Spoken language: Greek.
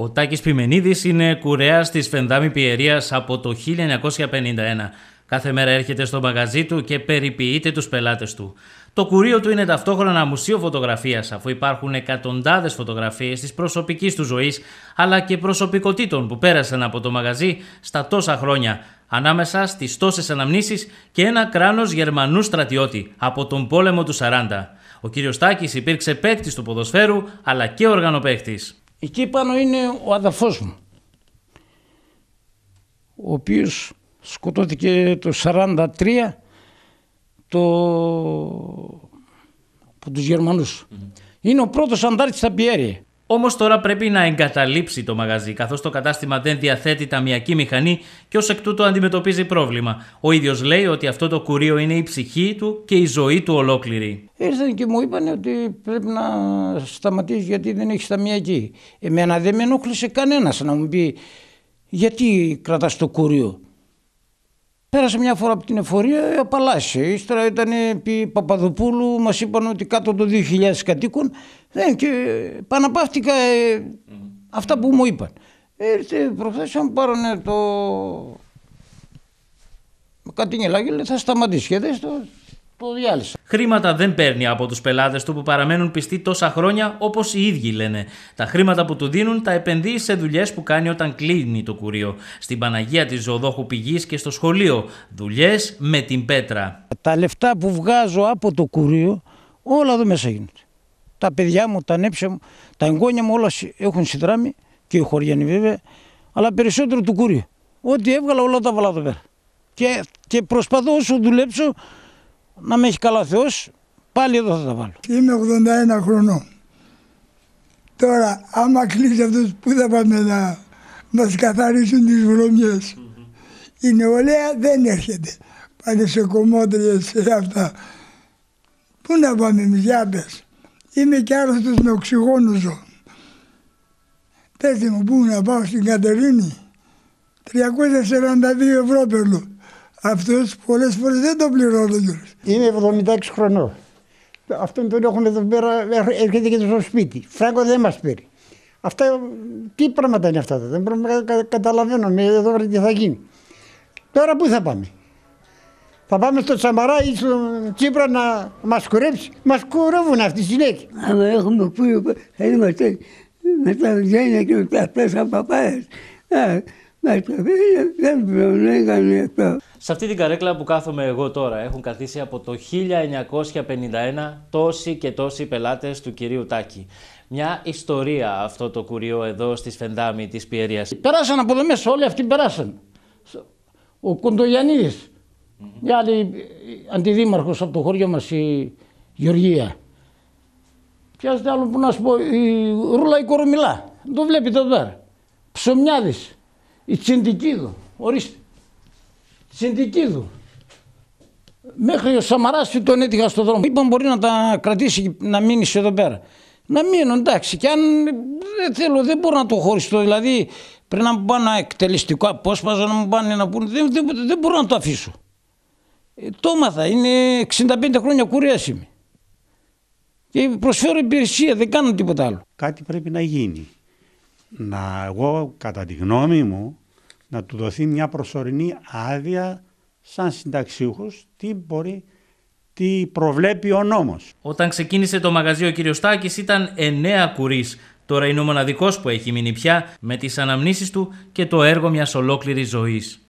Ο Τάκης Πιμενίδης είναι κουρέας της Φενδάμι Πιερίας από το 1951. Κάθε μέρα έρχεται στο μαγαζί του και περιποιείται τους πελάτες του. Το κουρίο του είναι ταυτόχρονα ένα μουσείο φωτογραφίας αφού υπάρχουν εκατοντάδες φωτογραφίες της προσωπικής του ζωής αλλά και προσωπικότητων που πέρασαν από το μαγαζί στα τόσα χρόνια ανάμεσα στις τόσες αναμνήσεις και ένα κράνος Γερμανού στρατιώτη από τον πόλεμο του 40. Ο κύριος Τάκης υπήρξε παίκτης του ποδοσφαίρου αλλά και οργανοπαίκτης. Εκεί πάνω είναι ο αδερφός μου, ο οποίος σκοτώθηκε το 1943 το... από τους γερμανους Είναι ο πρώτος αντάρτης στα Πιέρια. Όμως τώρα πρέπει να εγκαταλείψει το μαγαζί, καθώς το κατάστημα δεν διαθέτει ταμιακή μηχανή και ως εκ τούτου αντιμετωπίζει πρόβλημα. Ο ίδιος λέει ότι αυτό το κουρίο είναι η ψυχή του και η ζωή του ολόκληρη. Ήρθαν και μου είπαν ότι πρέπει να σταματήσει γιατί δεν έχει ταμιακή. Εμένα δεν με ενόχλησε κανένας να μου πει γιατί κρατάς το κουρίο; Πέρασε μια φορά από την εφορία, απαλλάσσε. Ύστερα ήταν επί Παπαδοπούλου, μας είπαν ότι κάτω των 2.000 κατοίκων. Δεν, και παναπαύτηκα ε, αυτά που μου είπαν. Ήρθε προχθές να πάρουν το... Κάτι νελάκι, θα σταματήσει. Και δεν το, το διάλυσα. Χρήματα δεν παίρνει από τους πελάτες του που παραμένουν πιστοί τόσα χρόνια όπως οι ίδιοι λένε. Τα χρήματα που του δίνουν τα επενδύει σε δουλειές που κάνει όταν κλείνει το κουρίο. Στην Παναγία της Ζωοδόχου Πηγής και στο σχολείο. Δουλειές με την πέτρα. Τα λεφτά που βγάζω από το κουρίο όλα εδώ μέσα γίνονται. Τα παιδιά μου, τα νέψια μου, τα εγγόνια μου όλα έχουν συνδράμει και οι χωριανοί βέβαια, αλλά περισσότερο του κουρίου. Ό,τι έβγαλα όλα τα βάλα εδώ πέρα. Και, και προσπαθώ όσο δουλέψω να με έχει καλά Θεός, πάλι εδώ θα τα βάλω. Είμαι 81 χρονών. Τώρα, άμα κλείσει αυτός, πού θα πάμε να μας καθαρίσουν τις βρωμιές; Η νεολαία δεν έρχεται. Πάνε σε κομμότριες, σε αυτά. Πού να πάμε εμείς, για πες. Είμαι και άρρωστος με οξυγόνο ζω. Πετε μου, πού να πάω στην Κατερίνη; 342 ευρώ περνώ. Αυτός πολλές φορές δεν το πληρώνω Είμαι 76 χρονών. Αυτόν τον έχουμε εδώ πέρα, έρχεται και στο σπίτι. Φράγκο δεν μας πήρε. Αυτά, τι πράγματα είναι αυτά, δεν μπορούμε να καταλαβαίνουμε εδώ τι θα γίνει. Τώρα πού θα πάμε. Θα πάμε στο Τσαμαρά ή στο Τσίπρα να μας κουρέψει. Μας κουρεύουν αυτοί συνέχεια. Άμα έχουμε που θα είμαστε με τα γένια και με τα πέσα παπάες. Δεν έκανε αυτό. Σε αυτή την καρέκλα που κάθομαι εγώ τώρα έχουν καθίσει από το 1951 τόσοι και τόσοι πελάτες του κυρίου Τάκη. Μια ιστορία αυτό το κουριό εδώ στη Σφενδάμι της Πιερίας. Περάσαν από εδώ μέσα, όλοι αυτοί περάσαν. Ο Κοντογιαννίδης, mm -hmm. μια άλλη αντιδήμαρχος από το χωριό μας η Γεωργία. Ποιάζεται άλλο που να σου πω, η Ρούλα η Κορομιλά. Το βλέπετε εδώ πέρα. Ψωμιάδης, η Τσιντικίδου, ορίστε. Τσιντικίδου. Μέχρι ο Σαμαράς τον έτυχα στον δρόμο. Είπαν μπορεί να τα κρατήσει να μείνει εδώ πέρα. Να μείνω εντάξει και αν δεν θέλω δεν μπορώ να το χωριστώ. Δηλαδή πρέπει να μου πάνε ένα εκτελεστικό απόσπασμα να μου πάνε να πούνε δεν, δεν, δεν μπορώ να το αφήσω. Ε, το έμαθα, είναι 65 χρόνια κουρέας είμαι. Και προσφέρω υπηρεσία, δεν κάνω τίποτα άλλο. Κάτι πρέπει να γίνει. Να εγώ κατά τη γνώμη μου να του δοθεί μια προσωρινή άδεια σαν συνταξιούχος τι μπορεί τι προβλέπει ο νόμος. Όταν ξεκίνησε το μαγαζί ο κύριος Τάκης ήταν εννέα κουρίς. Τώρα είναι ο μοναδικός που έχει μείνει πια με τις αναμνήσεις του και το έργο μιας ολόκληρης ζωής.